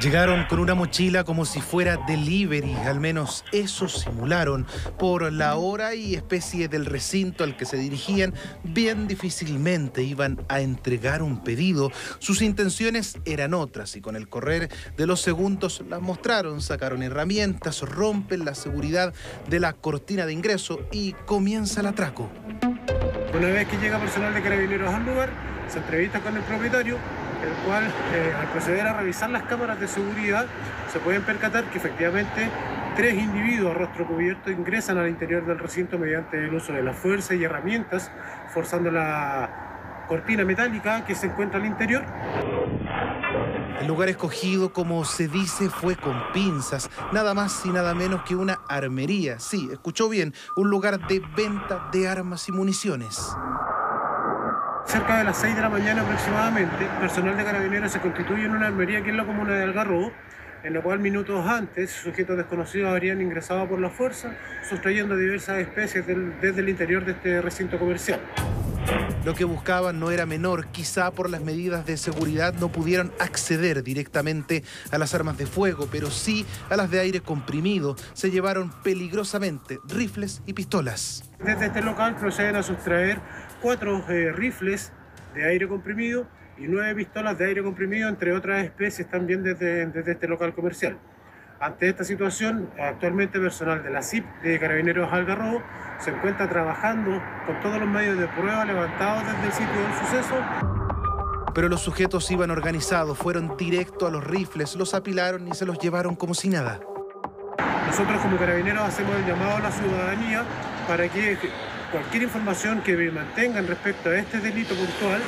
Llegaron con una mochila como si fuera delivery, al menos eso simularon. Por la hora y especie del recinto al que se dirigían, bien difícilmente iban a entregar un pedido. Sus intenciones eran otras y con el correr de los segundos las mostraron, sacaron herramientas, rompen la seguridad de la cortina de ingreso y comienza el atraco. Una vez que llega personal de carabineros al lugar, se entrevista con el propietario, el cual eh, al proceder a revisar las cámaras de seguridad se pueden percatar que efectivamente tres individuos a rostro cubierto ingresan al interior del recinto mediante el uso de la fuerza y herramientas, forzando la cortina metálica que se encuentra al interior. El lugar escogido, como se dice, fue con pinzas, nada más y nada menos que una armería. Sí, escuchó bien, un lugar de venta de armas y municiones. Cerca de las 6 de la mañana aproximadamente, personal de carabineros se constituye en una armería que es la comuna de Algarrobo, en la cual minutos antes sujetos desconocidos habrían ingresado por la fuerza, sustrayendo diversas especies desde el interior de este recinto comercial. Lo que buscaban no era menor, quizá por las medidas de seguridad no pudieron acceder directamente a las armas de fuego, pero sí a las de aire comprimido. Se llevaron peligrosamente rifles y pistolas. Desde este local proceden a sustraer cuatro eh, rifles de aire comprimido y nueve pistolas de aire comprimido, entre otras especies también desde, desde este local comercial. Ante esta situación, actualmente personal de la CIP de Carabineros Algarrobo se encuentra trabajando con todos los medios de prueba levantados desde el sitio del suceso. Pero los sujetos iban organizados, fueron directo a los rifles, los apilaron y se los llevaron como si nada. Nosotros como carabineros hacemos el llamado a la ciudadanía para que cualquier información que mantengan respecto a este delito puntual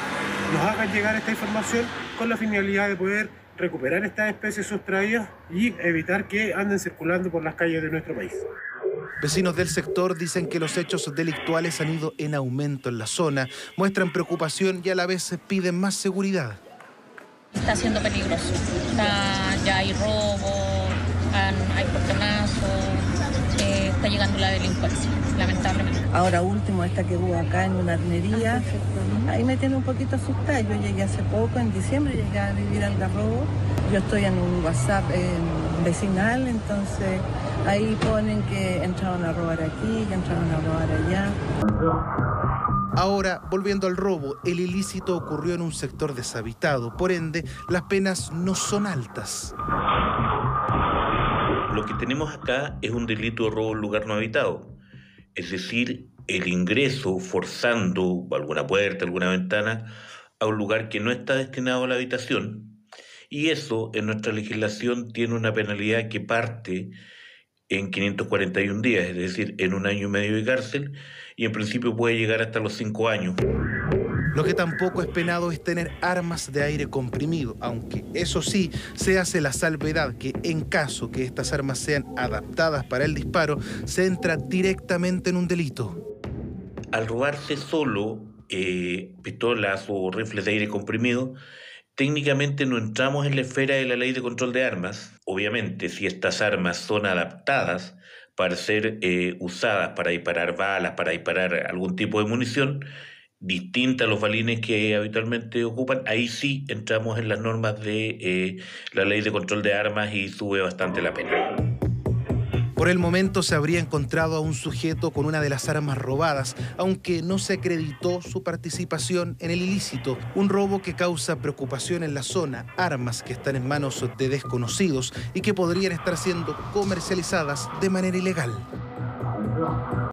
nos hagan llegar esta información con la finalidad de poder recuperar estas especies sustraídas y evitar que anden circulando por las calles de nuestro país. Vecinos del sector dicen que los hechos delictuales han ido en aumento en la zona, muestran preocupación y a la vez piden más seguridad. Está siendo peligroso. ya hay robo, hay portonazos, está llegando la delincuencia, lamentablemente. Ahora último, esta que hubo acá en una armería, ahí me tiene un poquito asustada. Yo llegué hace poco, en diciembre, llegué a vivir al Garrobo. Yo estoy en un WhatsApp vecinal, entonces ahí ponen que entraron a robar aquí, que entraron a robar allá. Ahora, volviendo al robo, el ilícito ocurrió en un sector deshabitado, por ende, las penas no son altas. Lo que tenemos acá es un delito de robo en lugar no habitado, es decir, el ingreso forzando alguna puerta, alguna ventana a un lugar que no está destinado a la habitación. Y eso en nuestra legislación tiene una penalidad que parte en 541 días, es decir, en un año y medio de cárcel, y en principio puede llegar hasta los cinco años. Lo que tampoco es penado es tener armas de aire comprimido, aunque eso sí se hace la salvedad que en caso que estas armas sean adaptadas para el disparo, se entra directamente en un delito. Al robarse solo eh, pistolas o rifles de aire comprimido, técnicamente no entramos en la esfera de la ley de control de armas. Obviamente, si estas armas son adaptadas para ser eh, usadas para disparar balas, para disparar algún tipo de munición, distinta a los balines que habitualmente ocupan, ahí sí entramos en las normas de eh, la ley de control de armas y sube bastante la pena. Por el momento se habría encontrado a un sujeto con una de las armas robadas, aunque no se acreditó su participación en el ilícito, un robo que causa preocupación en la zona, armas que están en manos de desconocidos y que podrían estar siendo comercializadas de manera ilegal.